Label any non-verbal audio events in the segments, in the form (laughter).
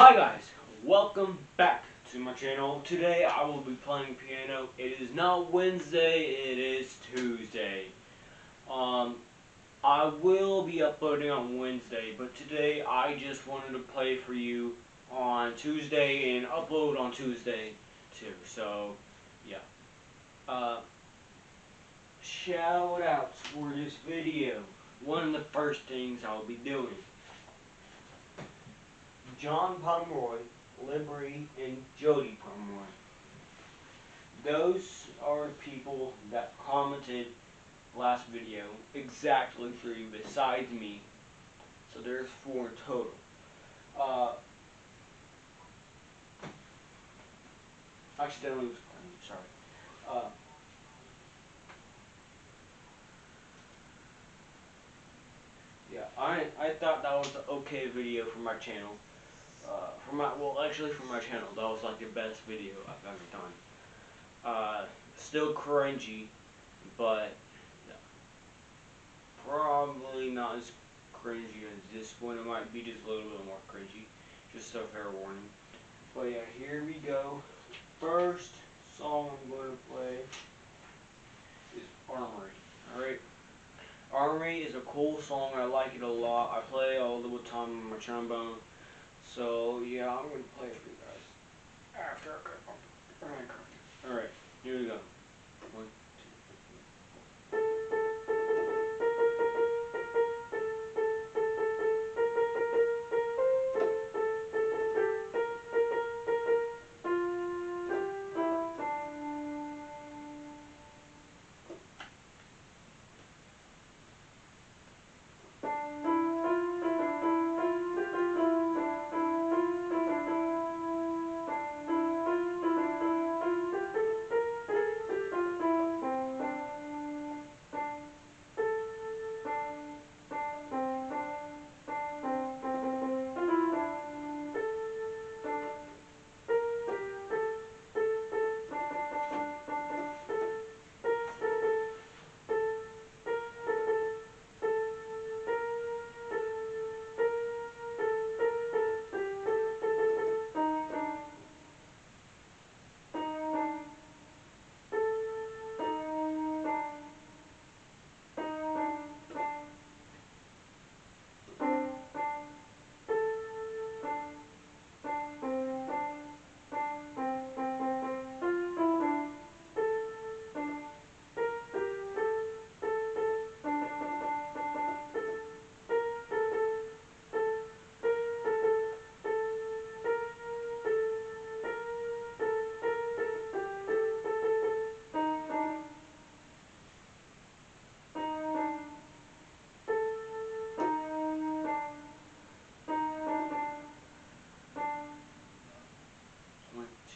Hi guys, welcome back to my channel. Today I will be playing piano. It is not Wednesday, it is Tuesday. Um, I will be uploading on Wednesday, but today I just wanted to play for you on Tuesday and upload on Tuesday too. So, yeah. Uh, shout outs for this video. One of the first things I'll be doing. John Pomeroy, Libri, and Jody Pomeroy. Those are people that commented last video, exactly three besides me. So there's four total. Uh, accidentally was sorry. Uh, yeah, I I thought that was an okay video for my channel uh, for my well actually for my channel that was like the best video I've ever done. Uh, still cringy, but probably not as cringy as this one. It might be just a little bit more cringy. Just a fair warning. But yeah, here we go. First song I'm going to play is Armory. Alright. Armory is a cool song. I like it a lot. I play all the time on my trombone. So yeah, I'm gonna play it for you guys after I Alright, here we go.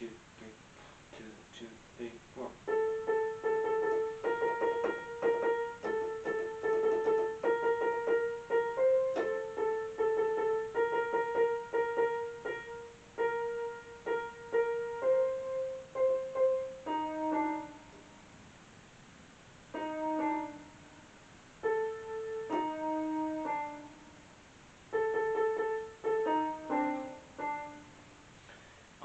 Two,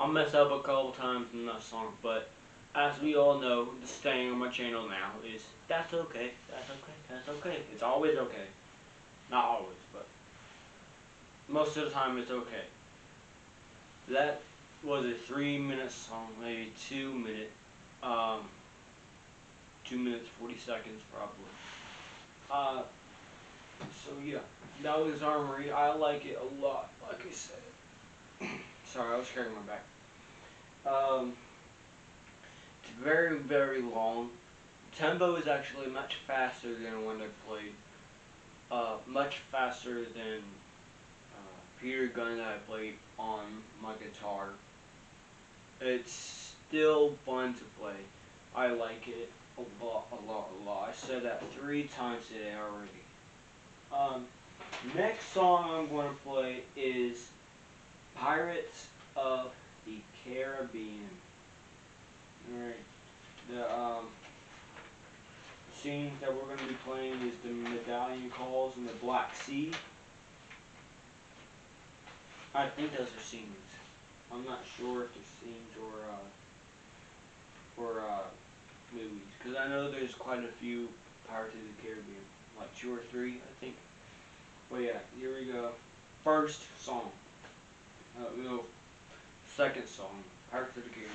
I'll mess up a couple times in that song, but as we all know, the staying on my channel now is that's okay, that's okay, that's okay. It's always okay. Not always, but most of the time it's okay. That was a three minute song, maybe two minute, um, two minutes, 40 seconds probably. Uh, so yeah, that was Armory. I like it a lot, like I said. (clears throat) Sorry, I was carrying my back. Um, it's very, very long. Tempo is actually much faster than when I played. Uh, much faster than uh, Peter Gunn that I played on my guitar. It's still fun to play. I like it a lot, a lot, a lot. I said that three times today already. Um, next song I'm going to play is Pirates of Caribbean. Alright. The um, scene that we're going to be playing is the Medallion Calls in the Black Sea. I think those are scenes. I'm not sure if they're scenes or uh, or uh, movies, because I know there's quite a few Pirates of the Caribbean, like two or three, I think. But yeah, here we go. First song. Uh, no, second song. Pirates of the Caribbean.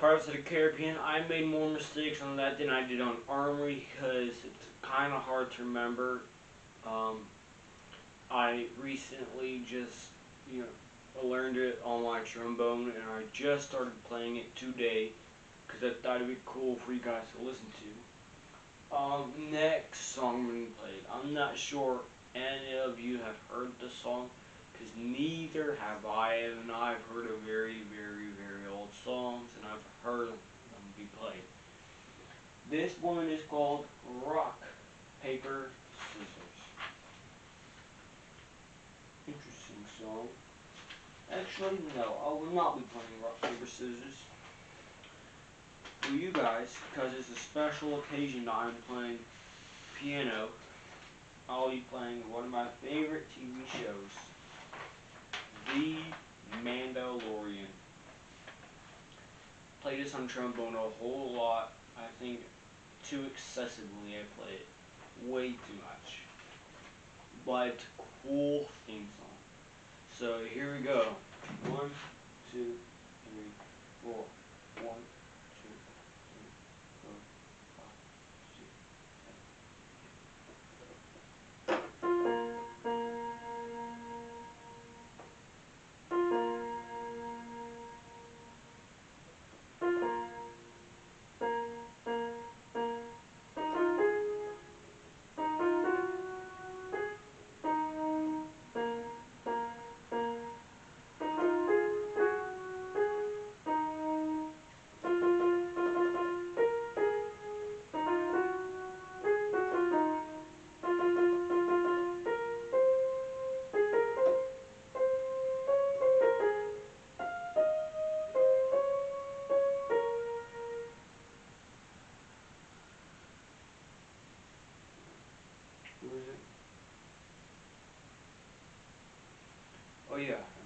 Pirates of the Caribbean. I made more mistakes on that than I did on Armory because it's kind of hard to remember. Um, I recently just, you know, learned it on my trombone and I just started playing it today because I thought it'd be cool for you guys to listen to. Um, next song I'm going to play. I'm not sure any of you have heard the song because neither have I, and I've heard of very, very, very old songs, and I've heard them be played. This one is called Rock, Paper, Scissors. Interesting song. Actually, no, I will not be playing Rock, Paper, Scissors for you guys, because it's a special occasion I'm playing piano. I'll be playing one of my favorite TV shows. The Mandalorian. Play this on trombone a whole lot. I think too excessively I play it. Way too much. But cool theme song. So here we go. One, two, three, four. One, Who is it? Oh yeah.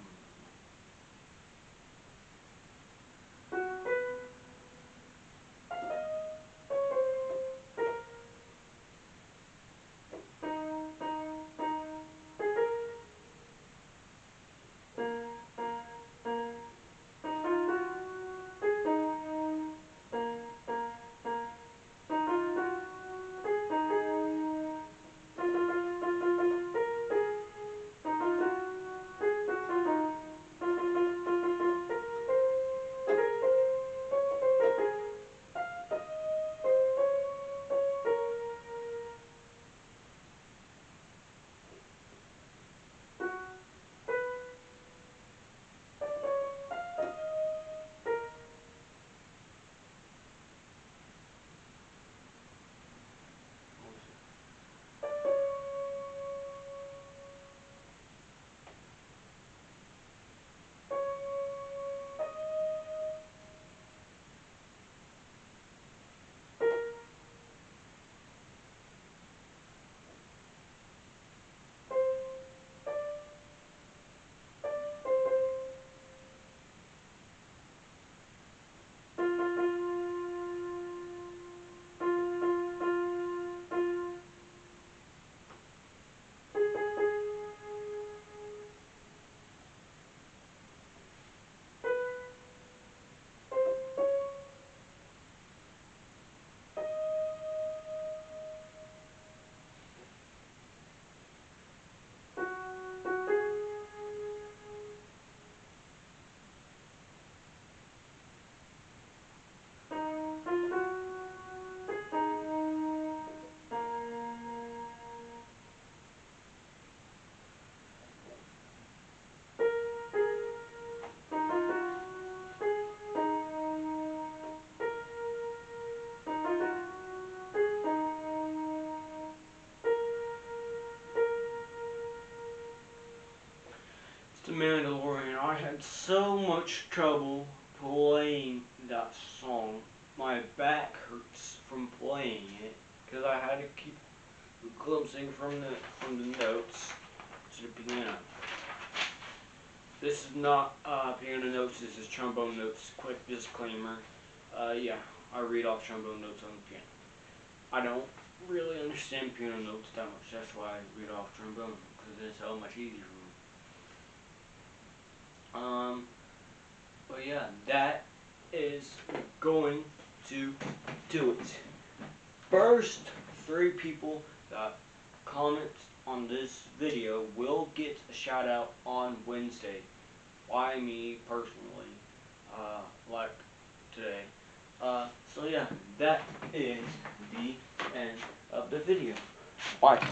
Much trouble playing that song. My back hurts from playing it because I had to keep glimpsing from the from the notes to the piano. This is not uh, piano notes. This is trombone notes. Quick disclaimer. Uh, yeah, I read off trombone notes on the piano. I don't really understand piano notes that much. That's why I read off trombone because it's so much easier. Um, but yeah, that is going to do it. First three people that comment on this video will get a shout out on Wednesday. Why me personally, uh, like today. Uh, so yeah, that is the end of the video. Bye.